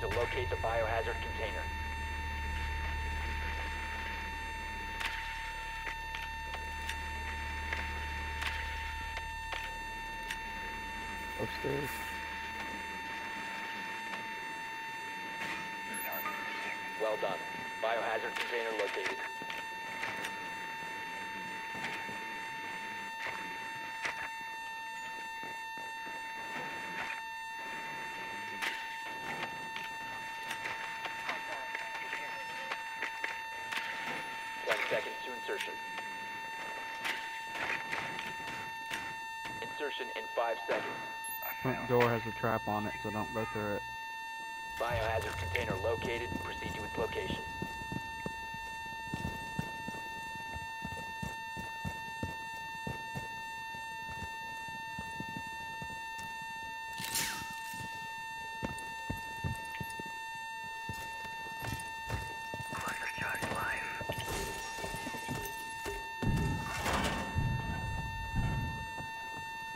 to locate the biohazard container. Upstairs. Well done. Biohazard container located. Ten seconds to insertion. Insertion in five seconds. Front door has a trap on it, so don't go through it. Biohazard container located. Proceed to its location.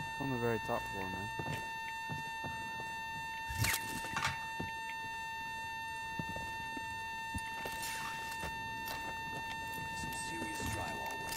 It's on the very top floor, man. Some serious drywall work.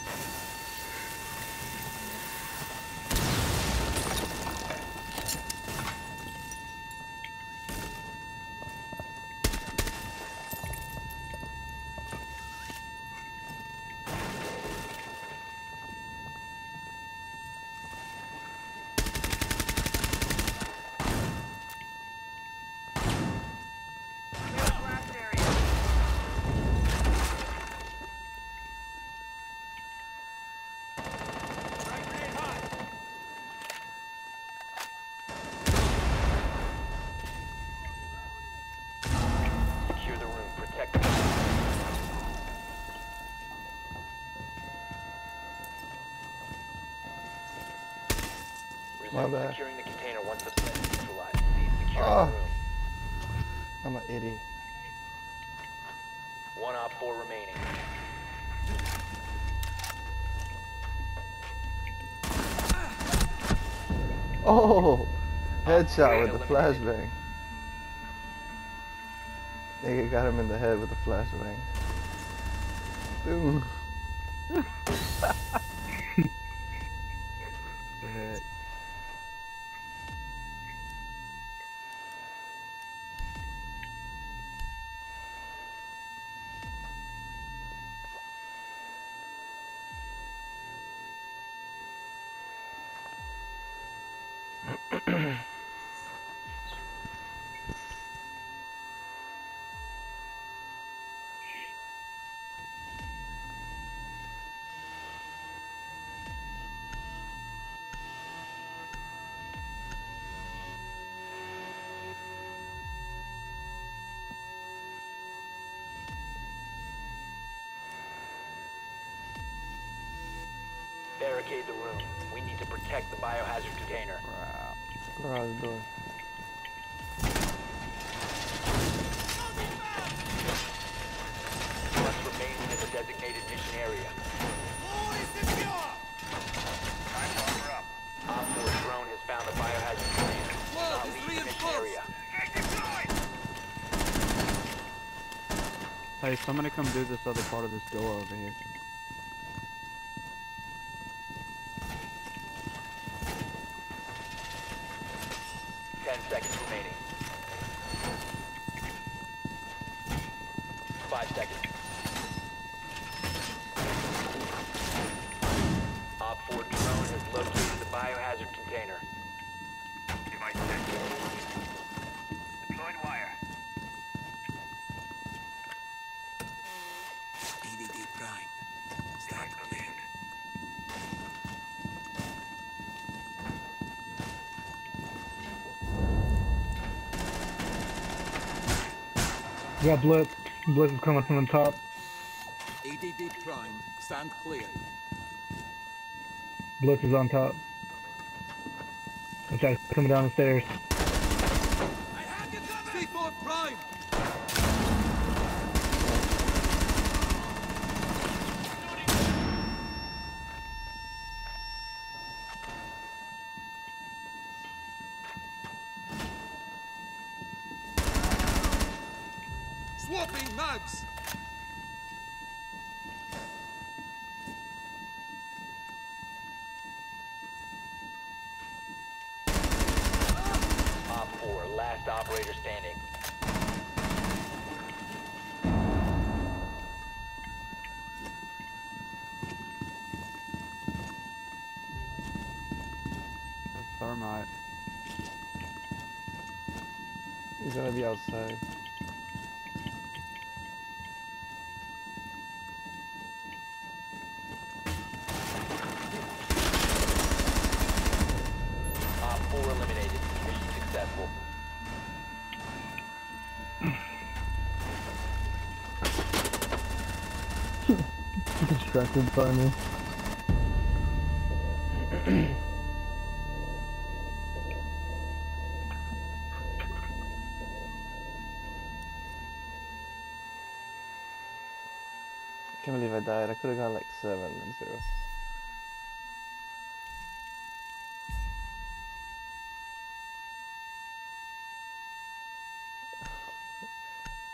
Secure the room. Protect the My bad. securing the container once the threat is neutralized. Cease Ah. I'm an idiot. One op four remaining. Oh! Headshot with the flashbang. Nigga got him in the head with the flashbang. Boom. Barricade the room. We need to protect the biohazard container. Garage door. Must remain in the designated mission area. Op 4 drone has found the biohazard container. Do Not leave the mission area. Hey, somebody come do this other part of this door over here. Ten seconds remaining. Five seconds. Op 4 drone has located the biohazard container. Device set. Deployed wire. EDD prime. Start clear. Got Blitz. Blitz is coming from the top. EDD prime. Stand clear. Blitz is on top. I coming down the stairs. I have C4 prime. Swapping mags! Op 4, last operator standing. That's thermite. He's gonna be outside. Op 4 eliminated. Mission successful. Distracted by me. Can't believe I died. I could have gone like seven and zero.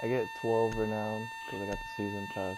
I get 12 renown because I got the season pass.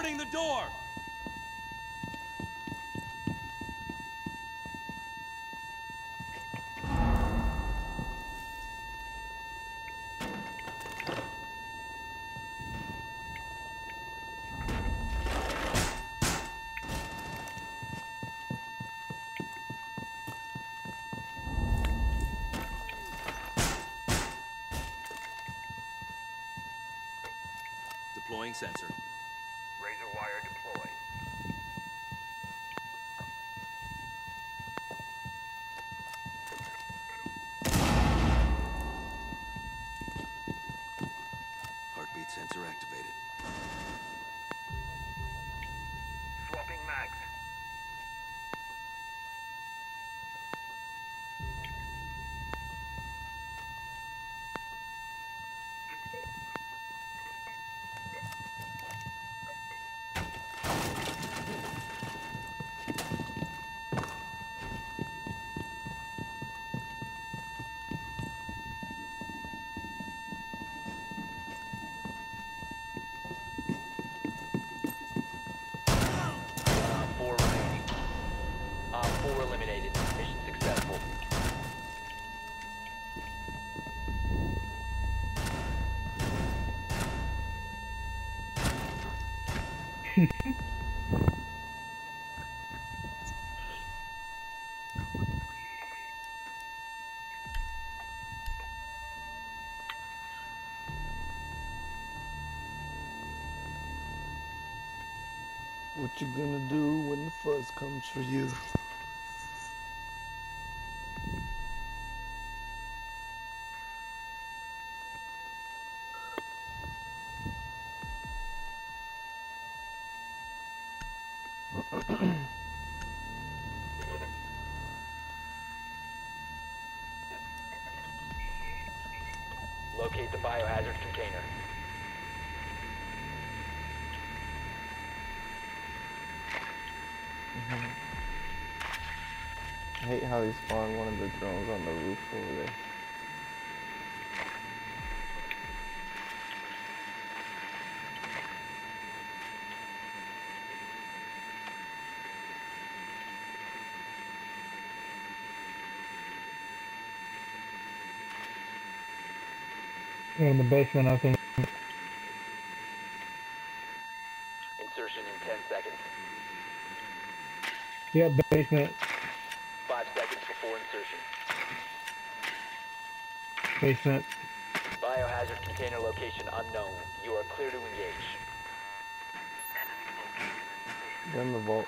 Boarding the door! Deploying sensor. What you gonna do when the fuzz comes for you? Locate the biohazard container. I hate how he spawned one of the drones on the roof over there. They're in the basement, I think. Insertion in 10 seconds. Yeah, basement, 5 seconds before insertion. Basement. Biohazard container location unknown. You are clear to engage. Get in the vault.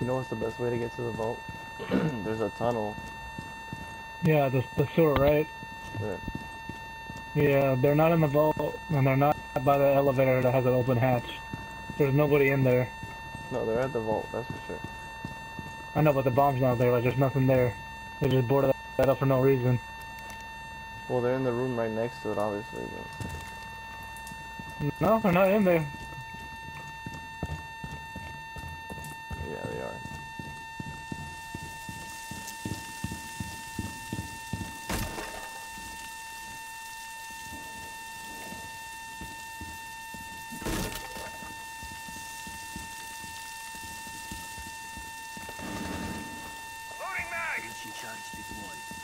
You know what's the best way to get to the vault? There's a tunnel. Yeah, the, the sewer, right? That, Yeah, they're not in the vault, and they're not by the elevator that has an open hatch. There's nobody in there. no, they're at the vault. That's for sure. I know, but the bomb's not there. Like, there's nothing there. They just boarded that up for no reason. Well, they're in the room right next to it, obviously. But No, they're not in there. yeah, they are. Breaching charge deployed.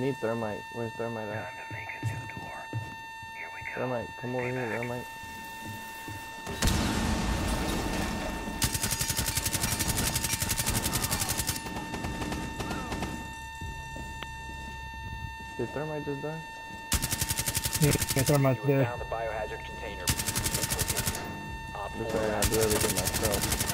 We need thermite. Where's thermite at? Time to make a new door. Here we go. Thermite, come over here, thermite. Did thermite just die? Yeah, thermite's You have there. found the biohazard container. Op Looks 4 like I last do everything myself.